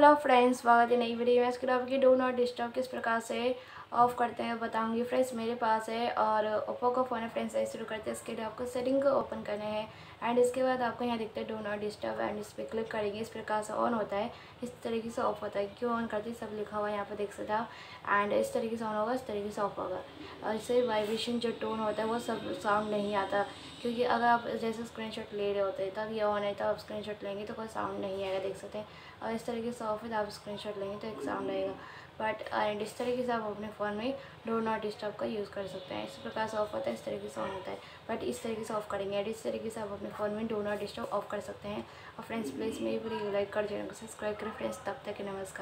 Hello friends स्वागत है नई वीडियो में। इसके आपकी डो नॉट डिस्टर्ब किस प्रकार से ऑफ़ करते हैं, बताऊँगी। फ्रेंड्स मेरे पास है और ओप्पो का फ़ोन है। फ्रेंड्स ऐसे शुरू करते हैं। इसके लिए आपको सेटिंग को ओपन करने हैं एंड इसके बाद आपको यहाँ दिखता है डो नॉट डिस्टर्ब एंड इस पर क्लिक करेंगे। इस प्रकार से ऑन होता है। इस तरीके से ऑफ़ होता है। क्यों ऑन करते सब लिखा हुआ है यहाँ पर देख सकते एंड इस तरीके से ऑन होगा, इस तरीके से ऑफ़ होगा। और इससे वाइब्रेशन जो टोन होता है, वो सब साउंड नहीं आता। क्योंकि अगर आप जैसे स्क्रीनशॉट ले रहे होते तब ये ऑन है, तब आप स्क्रीनशॉट लेंगे तो कोई साउंड नहीं आएगा, देख सकते हैं। और इस तरीके से ऑफ़ है आप आप स्क्रीनशॉट लेंगे तो एग्ज़ाम रहेगा। बट एंड इस तरीके से आप अपने फ़ोन में डो नॉट डिस्टर्ब का यूज़ कर सकते हैं। इस प्रकार से ऑफ़ होता है, इस तरीके से ऑन होता है। बट इस तरीके से ऑफ़ करेंगे। एंड इस तरीके से आप अपने फ़ोन में डो नॉट डिस्टर्ब ऑफ़ कर सकते हैं। और फ्रेंड्स प्लीज़ मेरी वीडियो लाइक कर दीजिएगा सब्सक्राइब करें। फ्रेंड्स तब तक नमस्कार।